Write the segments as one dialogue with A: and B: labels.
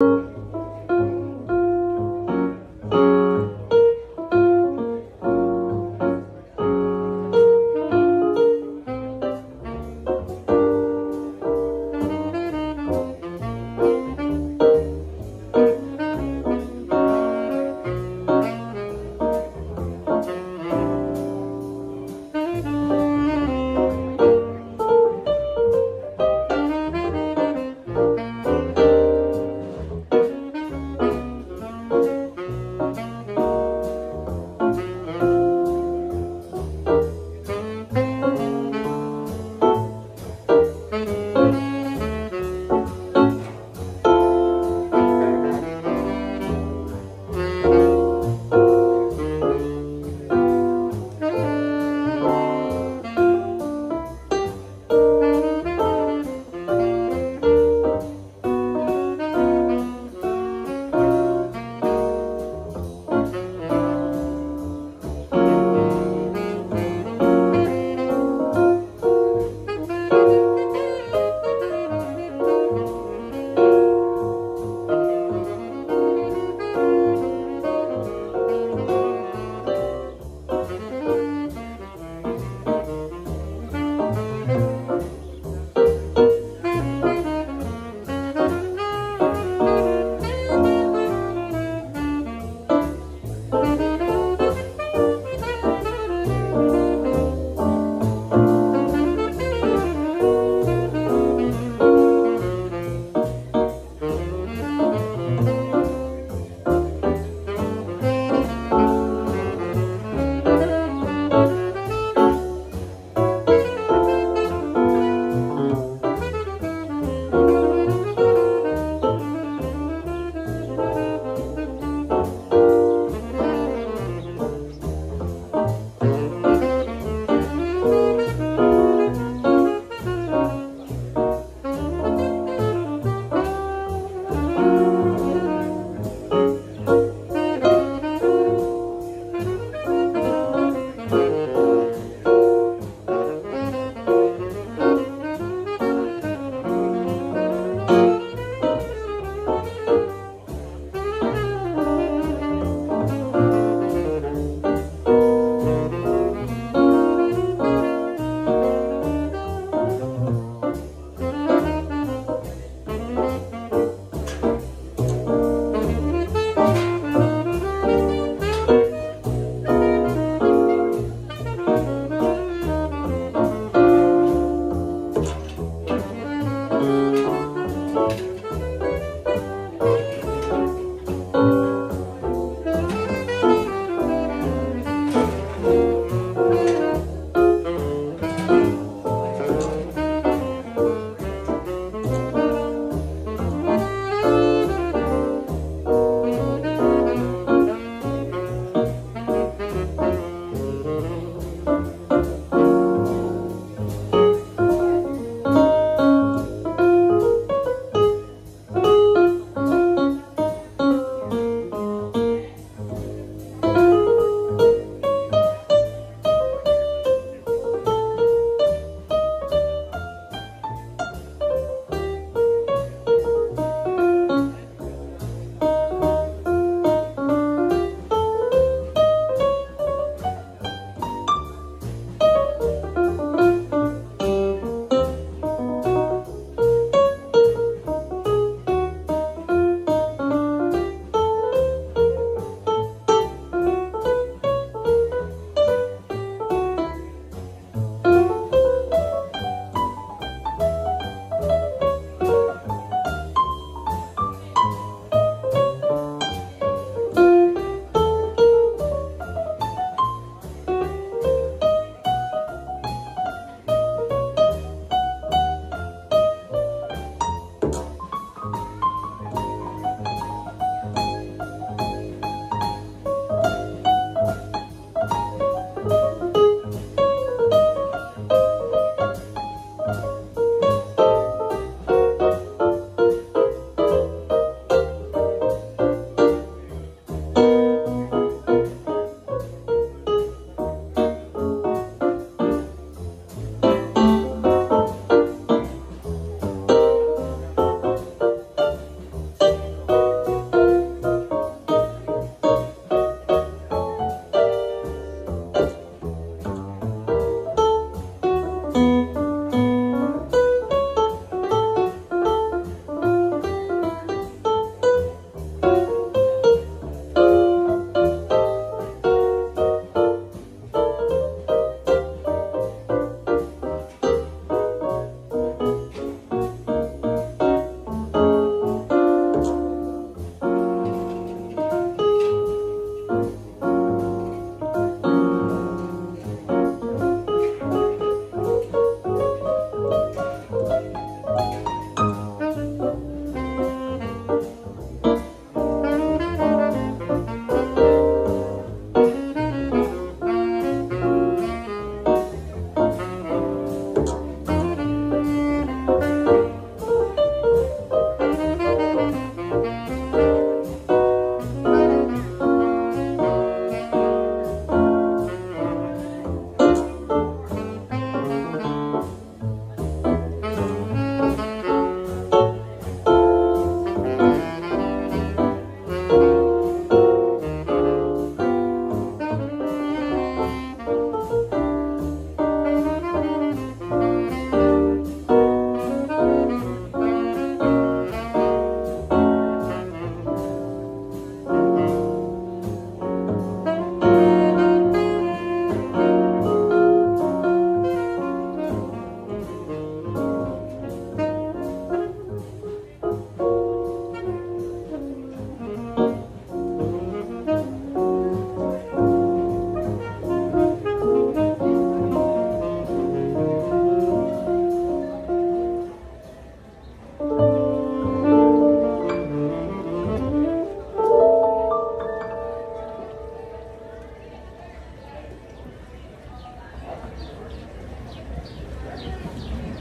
A: you.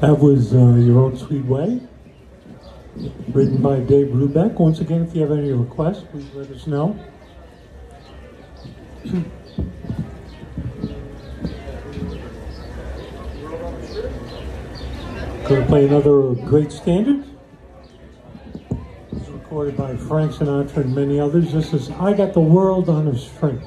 A: That was uh, Your Own Sweet Way, written by Dave Brubeck. Once again, if you have any requests, please let us know. Going to play another great standard. Is recorded by Frank Sinatra and many others. This is I Got the World on a String.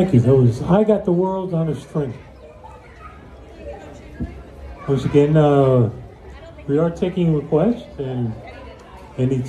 A: Thank you. That was I Got the World on a String. Once again, uh, we are taking requests and any